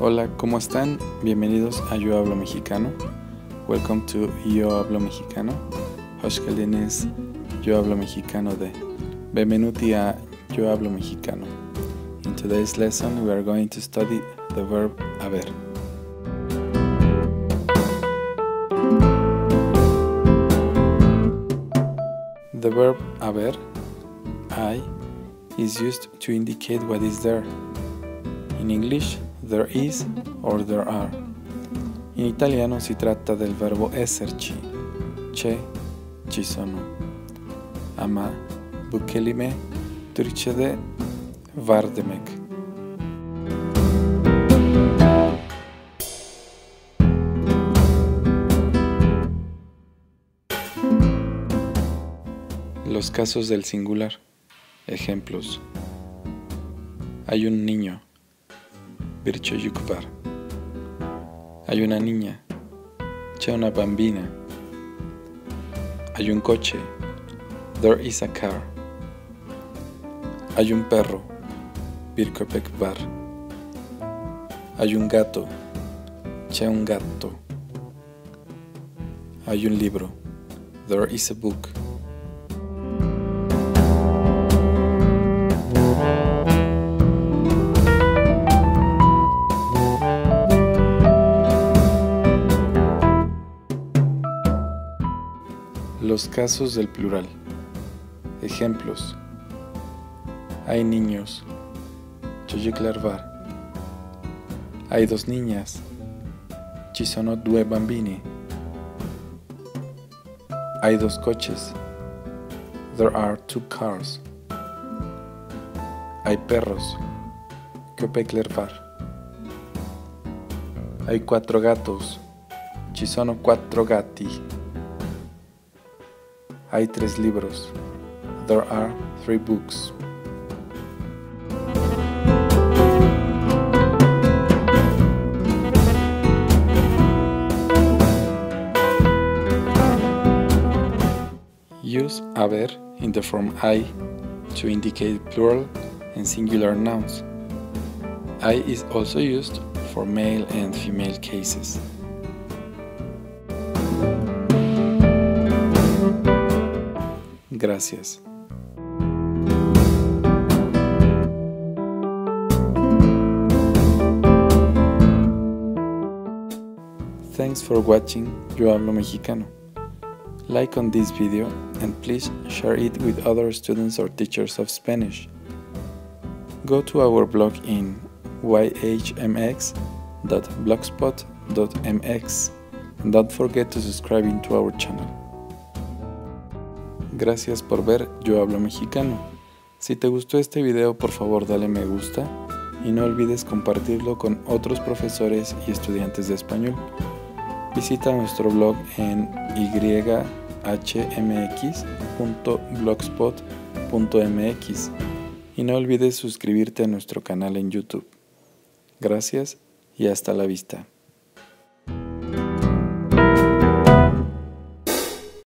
Hola, ¿cómo están? Bienvenidos a Yo Hablo Mexicano. Welcome to Yo Hablo Mexicano. Hoşgeldiniz Yo Hablo Mexicano de. Benvenuti a Yo Hablo Mexicano. In today's lesson, we are going to study the verb haber. The verb haber, I, is used to indicate what is there. In English, there is or there are. In italiano si tratta del verbo esserci, c'è, ci sono. Ama, bukelime, turicede, vardemek. Los casos del singular. Ejemplos. Hay un niño. Hay una niña. C'è una bambina. Hay un coche. There is a car. Hay un perro. Birkopekvar. Hay un gato. C'è un gatto. Hay un libro. There is a book. Los casos del plural. Ejemplos. Hay niños. Choyeklarvar. Hay dos niñas. Ci sono due bambini. Hay dos coches. There are two cars. Hay perros. Köpeklervar. Hay cuatro gatos. Ci sono quattro gatti. Hay tres libros. There are three books. Use haber in the form I to indicate plural and singular nouns. I is also used for male and female cases. Gracias. Thanks for watching Yo Hablo Mexicano. Like on this video and please share it with other students or teachers of Spanish. Go to our blog in yhmx.blogspot.mx and don't forget to subscribe into our channel. Gracias por ver Yo Hablo Mexicano. Si te gustó este video, por favor dale me gusta y no olvides compartirlo con otros profesores y estudiantes de español. Visita nuestro blog en yhmx.blogspot.mx y no olvides suscribirte a nuestro canal en YouTube. Gracias y hasta la vista.